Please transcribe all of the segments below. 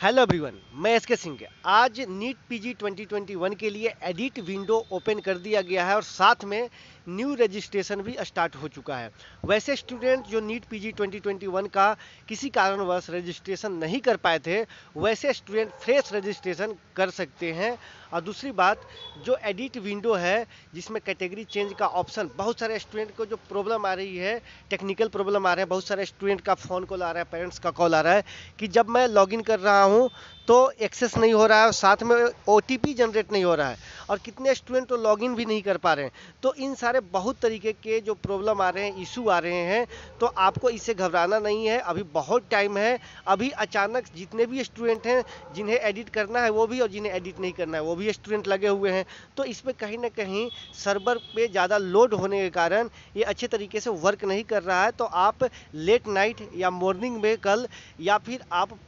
Hello everyone मैं S के सिंह आज नीट पीजी 2021 के लिए एडिट विंडो ओपन कर दिया गया है और साथ में न्यू रजिस्ट्रेशन भी स्टार्ट हो चुका है। वैसे स्टूडेंट जो नीट पीजी 2021 का किसी कारणवश रजिस्ट्रेशन नहीं कर पाए थे, वैसे स्टूडेंट फ्रेश रजिस्ट्रेशन कर सकते हैं। और दूसरी बात, जो एडिट विंडो है, जिसमें कैटेगरी चेंज का ऑप्शन बहुत सारे स्टूडेंट को जो प्रॉब्लम आ रही है टेक्निकल प्रॉब्लम आ रहा है, बहुत सारे स्टूडेंट का फ़ोन कॉल आ रहा है पेरेंट्स का कॉल आ रहा है, कि जब मैं लॉगिन कर रहा हूँ तो एक्सेस नहीं हो रहा है और साथ में ओ जनरेट नहीं हो रहा है। और कितने स्टूडेंट तो लॉगिन भी नहीं कर पा रहे हैं। तो इन सारे बहुत तरीके के जो प्रॉब्लम आ रहे हैं इशू आ रहे हैं तो आपको इससे घबराना नहीं है। अभी बहुत टाइम है। अभी अचानक जितने भी स्टूडेंट हैं, जिन्हें एडिट करना है, वो भी और जिन्हें एडिट नहीं करना है, वो भी स्टूडेंट लगे हुए हैं। तो इस पर कहीं ना कहीं सर्वर पे ज़्यादा लोड होने के कारण ये अच्छे तरीके से वर्क नहीं कर रहा है। तो आप लेट नाइट या मॉर्निंग में कल या फिर आप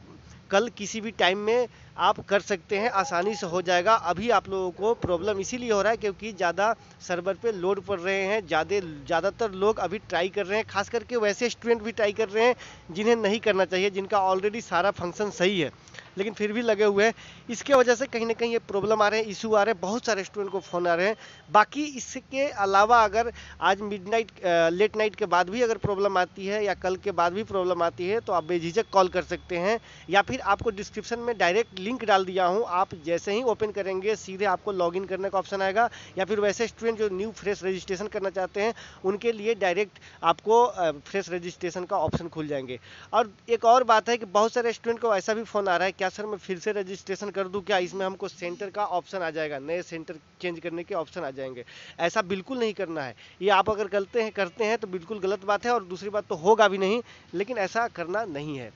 कल किसी भी टाइम में आप कर सकते हैं, आसानी से हो जाएगा। अभी आप लोगों को प्रॉब्लम इसीलिए हो रहा है क्योंकि ज़्यादा सर्वर पे लोड पड़ रहे हैं, ज़्यादा, ज़्यादातर लोग अभी ट्राई कर रहे हैं, खास करके वैसे स्टूडेंट भी ट्राई कर रहे हैं, जिन्हें नहीं करना चाहिए, जिनका ऑलरेडी सारा फ़ंक्शन सही है। लेकिन फिर भी लगे हुए हैं। इसके वजह से कहीं ना कहीं ये प्रॉब्लम आ रहे हैं इशू आ रहे हैं, बहुत सारे स्टूडेंट को फ़ोन आ रहे हैं। बाकी इसके अलावा अगर आज मिडनाइट लेट नाइट के बाद भी अगर प्रॉब्लम आती है या कल के बाद भी प्रॉब्लम आती है तो आप बेझिझक कॉल कर सकते हैं। या फिर आपको डिस्क्रिप्शन में डायरेक्ट लिंक डाल दिया हूँ। आप जैसे ही ओपन करेंगे, सीधे आपको लॉगिन करने का ऑप्शन आएगा। या फिर वैसे स्टूडेंट जो न्यू फ्रेश रजिस्ट्रेशन करना चाहते हैं, उनके लिए डायरेक्ट आपको फ्रेश रजिस्ट्रेशन का ऑप्शन खुल जाएँगे। और एक और बात है कि बहुत सारे स्टूडेंट को ऐसा भी फ़ोन आ रहा है क्या सर मैं फिर से रजिस्ट्रेशन कर दूँ क्या इसमें हमको सेंटर का ऑप्शन आ जाएगा? नए सेंटर चेंज करने के ऑप्शन आ जाएँगे। ऐसा बिल्कुल नहीं करना है। ये आप अगर करते हैं करते हैं तो बिल्कुल गलत बात है और दूसरी बात तो होगा भी नहीं, लेकिन ऐसा करना नहीं है।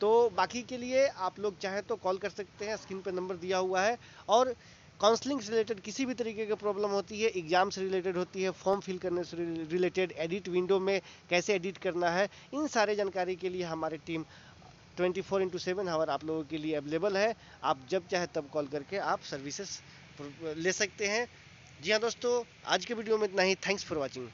तो बाकी के लिए आप लोग चाहें तो कॉल कर सकते हैं स्क्रीन पर नंबर दिया हुआ है। और काउंसलिंग से रिलेटेड किसी भी तरीके की प्रॉब्लम होती है एग्ज़ाम से रिलेटेड होती है फॉर्म फिल करने से रिलेटेड एडिट विंडो में कैसे एडिट करना है, इन सारे जानकारी के लिए हमारी team 24 four into seven hour आप लोगों के लिए अवेलेबल है। आप जब चाहे तब कॉल करके आप सर्विसेस ले सकते हैं। जी हाँ दोस्तों, आज के वीडियो में इतना ही। Thanks for watching